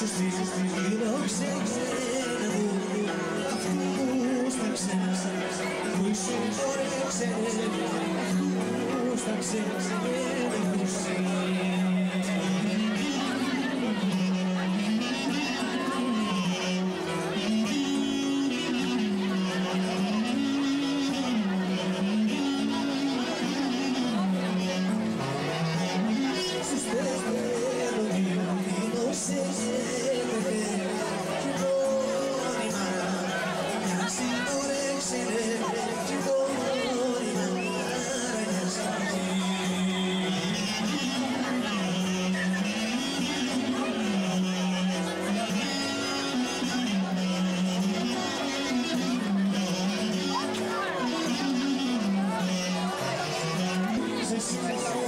Είναι ο ξένο αυτούς τα ξέρεις που ήσουν τώρα ξένο αυτούς τα ξέρεις και δεν Thank you.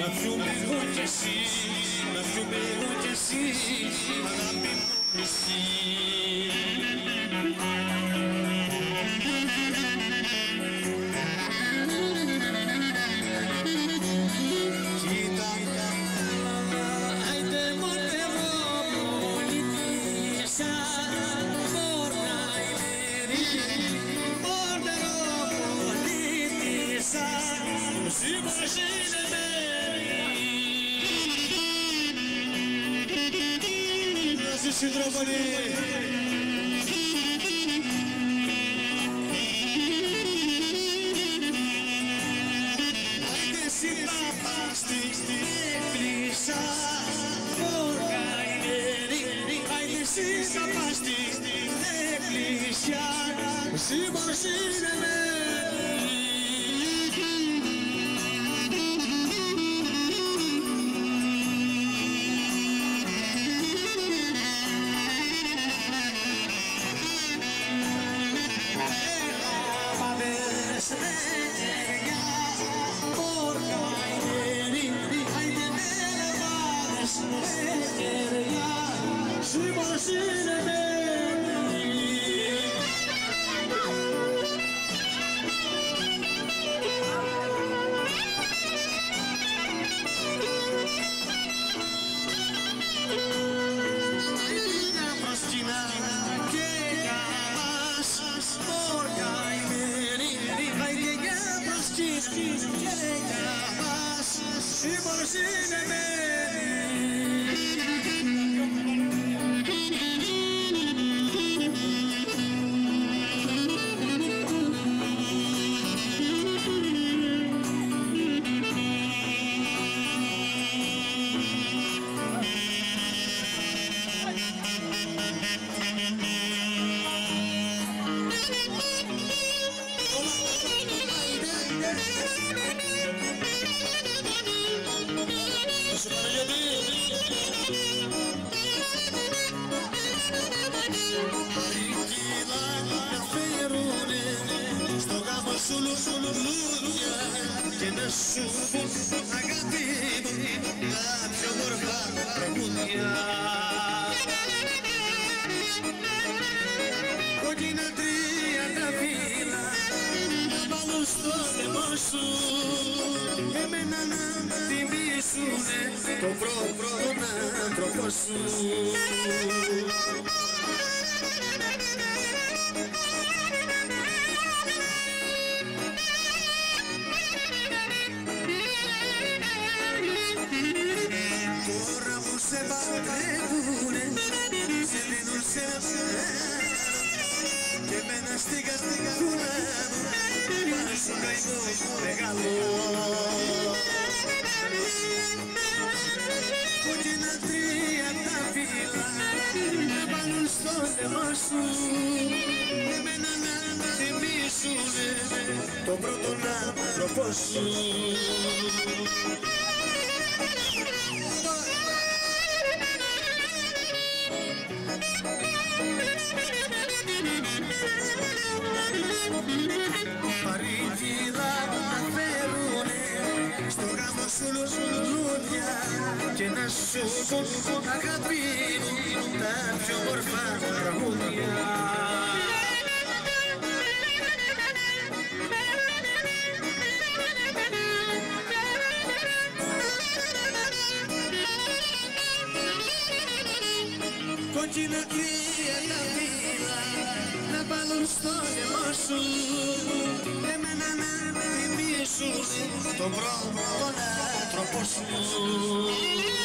Να πιούμε εγώ κι εσύ, να πιούμε εγώ κι εσύ, αγάπη μου εσύ. Sidrofone! Σου πω αγάπη μου τα πιο μορφά τραγούδια Κόκκινα τρία τα φύλλα να βάλουν στο λαιμό σου εμένα να θυμίσουνε το πρώτο άνθρωπο σου άνθρωπο σου Παρήγγυλα να φέρουνε στο γάμο σου λουλούδια και να σου πω αγάπη μου τα πιο μορφά τραγούδια Κόκκινα κρύα τα φύλλα να βάλουν στο λαιμό σου εμένα να με θυμίσουν τον πρώτο άνθρωπο σου